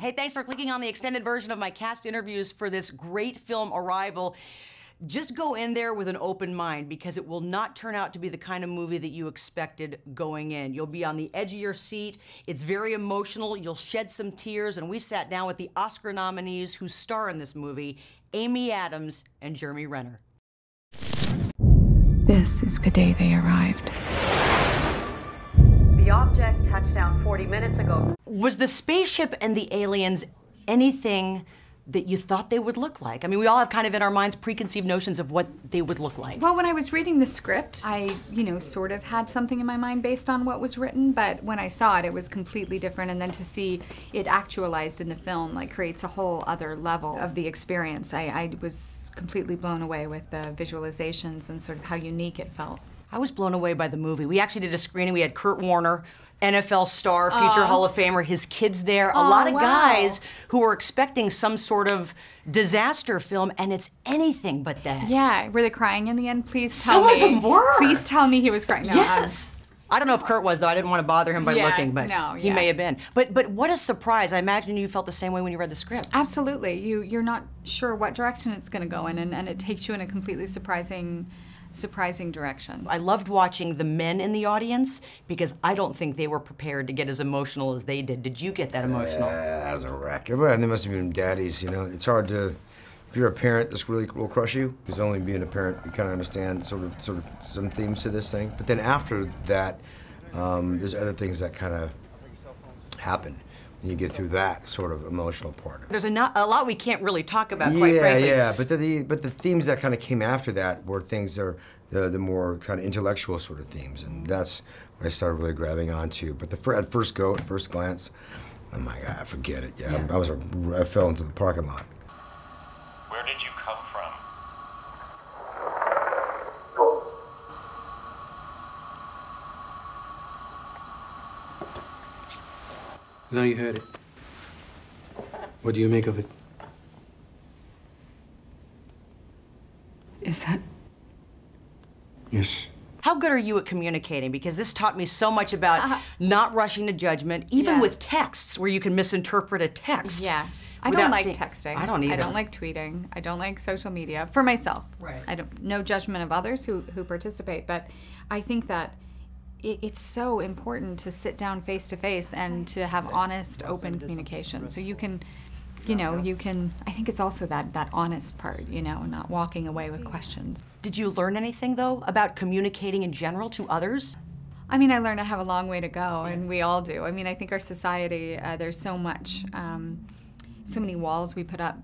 Hey, thanks for clicking on the extended version of my cast interviews for this great film, Arrival. Just go in there with an open mind because it will not turn out to be the kind of movie that you expected going in. You'll be on the edge of your seat. It's very emotional. You'll shed some tears. And we sat down with the Oscar nominees who star in this movie Amy Adams and Jeremy Renner. This is the day they arrived. The object touched down 40 minutes ago. Was the spaceship and the aliens anything that you thought they would look like? I mean, we all have kind of in our minds preconceived notions of what they would look like. Well, when I was reading the script, I, you know, sort of had something in my mind based on what was written, but when I saw it, it was completely different. And then to see it actualized in the film, like, creates a whole other level of the experience. I, I was completely blown away with the visualizations and sort of how unique it felt. I was blown away by the movie. We actually did a screening. We had Kurt Warner, NFL star, future Hall of Famer, his kids there. A lot of wow. guys who were expecting some sort of disaster film, and it's anything but that. Yeah, were they crying in the end? Please tell Some of me. them were. Please tell me he was crying. No, Yes. I don't know if Kurt was though. I didn't want to bother him by Yeah, looking, but no, he may have been. But but what a surprise! I imagine you felt the same way when you read the script. Absolutely. You you're not sure what direction it's going to go in, and, and it takes you in a completely surprising, surprising direction. I loved watching the men in the audience because I don't think they were prepared to get as emotional as they did. Did you get that emotional? Yeah, as a wreck. Well, they must have been daddies, you know. It's hard to, if you're a parent, this really will crush you. Because only being a parent, you kind of understand sort of, sort of some themes to this thing. But then after that, um, there's other things that kind of happen when you get through that sort of emotional part. There's a, not, a lot we can't really talk about, quite yeah, frankly. yeah. But the, the but the themes that kind of came after that were things that are the the more kind of intellectual sort of themes, and that's what I started really grabbing onto. But the at first go, at first glance, oh my God, forget it. Yeah, I was a, I fell into the parking lot. Where did you come from? Now you heard it. What do you make of it? Is that Yes. How good are you at communicating? Because this taught me so much about uh-huh. not rushing to judgment, even. Yeah. with texts where you can misinterpret a text. Yeah. I don't like seeing- texting. I don't either. I don't like tweeting. I don't like social media for myself. Right. I don't no judgment of others who who participate, but I think that it, it's so important to sit down face to face and to have honest, open communication. So you can, you know, you can. I think it's also that that honest part. You know, not walking away with questions. Did you learn anything, though, about communicating in general to others? I mean, I learned I have a long way to go, and we all do. I mean, I think our society, uh, there's so much, um, so many walls we put up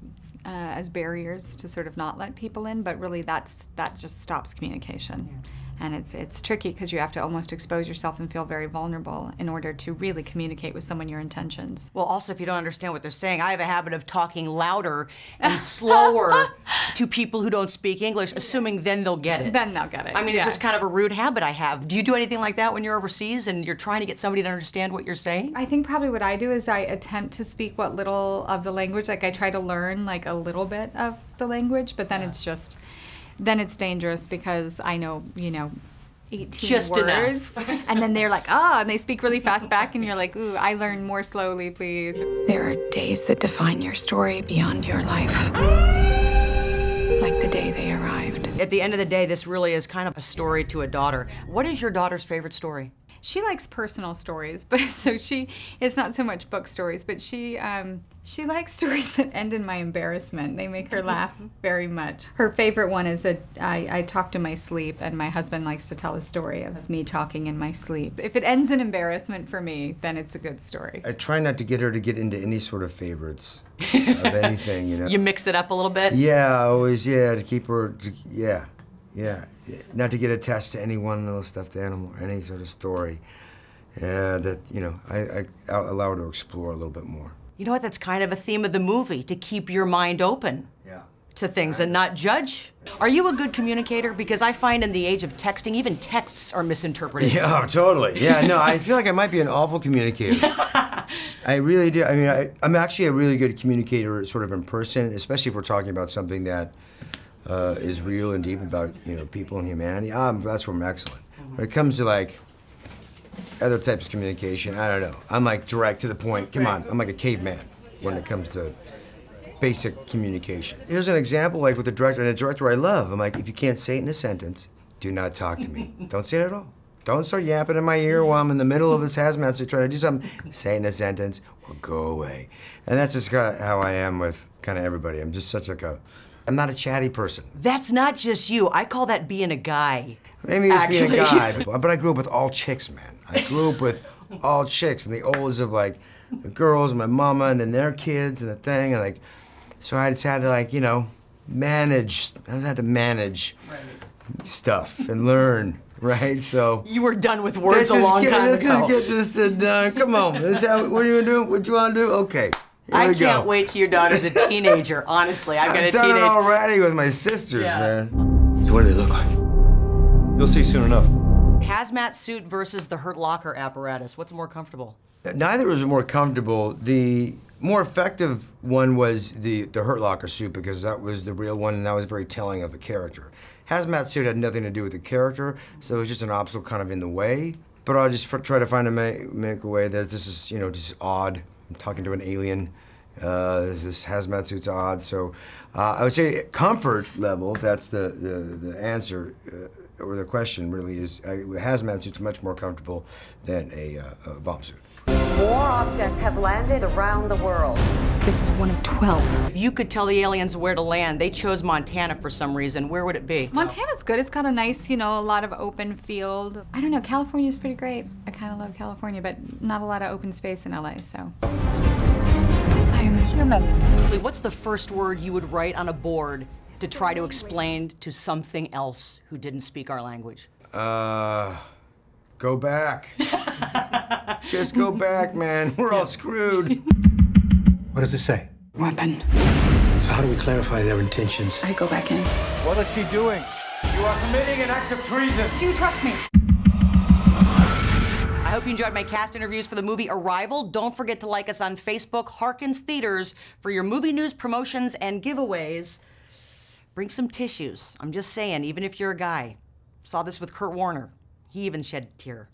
uh, as barriers to sort of not let people in, but really that's that just stops communication. And it's it's tricky because you have to almost expose yourself and feel very vulnerable in order to really communicate with someone your intentions. Well, also, if you don't understand what they're saying, I have a habit of talking louder and slower to people who don't speak English, assuming then they'll get it. Then they'll get it. I mean, yeah. it's just kind of a rude habit I have. Do you do anything like that when you're overseas and you're trying to get somebody to understand what you're saying? I think probably what I do is I attempt to speak what little of the language, like I try to learn like a little bit of the language, but then it's just, then it's dangerous because I know, you know, 18 Just enough. words. and then they're like, oh, and they speak really fast back, and you're like, ooh, I learn more slowly, please. There are days that define your story beyond your life. Like the day they arrived. At the end of the day, this really is kind of a story to a daughter. What is your daughter's favorite story? She likes personal stories, but so she it's not so much book stories, but she um, she likes stories that end in my embarrassment. They make her laugh very much. Her favorite one is a I, I talked in my sleep, and my husband likes to tell a story of me talking in my sleep. If it ends in embarrassment for me, then it's a good story. I try not to get her to get into any sort of favorites of anything, you know. You mix it up a little bit? Yeah, always, yeah, to keep her, to, yeah, yeah. Not to get attached to any one little stuffed animal or any sort of story. Yeah, that, you know, I, I I'll allow her to explore a little bit more. You know what? That's kind of a theme of the movie to keep your mind open Yeah. to things and not judge. Are you a good communicator? Because I find in the age of texting, even texts are misinterpreted. Yeah, oh, totally. Yeah, no, I feel like I might be an awful communicator. I really do. I mean, I, I'm actually a really good communicator, sort of in person, especially if we're talking about something that uh, is real and deep about you know people and humanity. Um, that's where I'm excellent. When it comes to like other types of communication, I don't know. I'm like direct to the point. Come on, I'm like a caveman. when it comes to basic communication. Here's an example, like with a director and a director I love. I'm like, if you can't say it in a sentence, do not talk to me. Don't say it at all. Don't start yapping in my ear while I'm in the middle of this hazmat suit trying to do something. Say it in a sentence or go away. And that's just kind of how I am with kind of everybody. I'm just such like a, I'm not a chatty person. That's not just you. I call that being a guy. Maybe it's being a guy, but, I grew up with all chicks, man. I grew up with all chicks, and the oldest of like the girls, and my mama, and then their kids, and the thing, and like, so I just had to like, you know, manage. I just had to manage stuff and learn, right? So. You were done with words Let's a long get, time let's ago. just get this done. Come on. Let's what are you gonna do? What you wanna do? Okay. Here I can't go. wait till your daughter's a teenager. Honestly, I've got I've a done it teenager. already with my sisters, Yeah. man. So what do they look like? You'll see soon enough. Hazmat suit versus the Hurt Locker apparatus. What's more comfortable? Neither was more comfortable. The more effective one was the, the Hurt Locker suit because that was the real one and that was very telling of the character. Hazmat suit had nothing to do with the character, so it was just an obstacle kind of in the way. But I'll just f- try to find a ma- make a way that this is, you know, just odd. I'm talking to an alien. Uh, this hazmat suit's odd. So uh, I would say comfort level, that's the, the, the answer, uh, or the question really is, uh, hazmat suit's much more comfortable than a, uh, a bomb suit. More objects have landed around the world. This is one of 12. If you could tell the aliens where to land, they chose Montana for some reason. Where would it be? Montana's good. It's got a nice, you know, a lot of open field. I don't know. California's pretty great. I kind of love California, but not a lot of open space in LA. So I am human. What's the first word you would write on a board to try to explain to something else who didn't speak our language? Uh, go back. Just go back, man. We're all screwed. What does it say? Weapon. So how do we clarify their intentions? I go back in. What is she doing? You are committing an act of treason. Do you trust me? I hope you enjoyed my cast interviews for the movie Arrival. Don't forget to like us on Facebook, Harkins Theatres, for your movie news, promotions, and giveaways. Bring some tissues. I'm just saying, even if you're a guy. Saw this with Kurt Warner. He even shed a tear.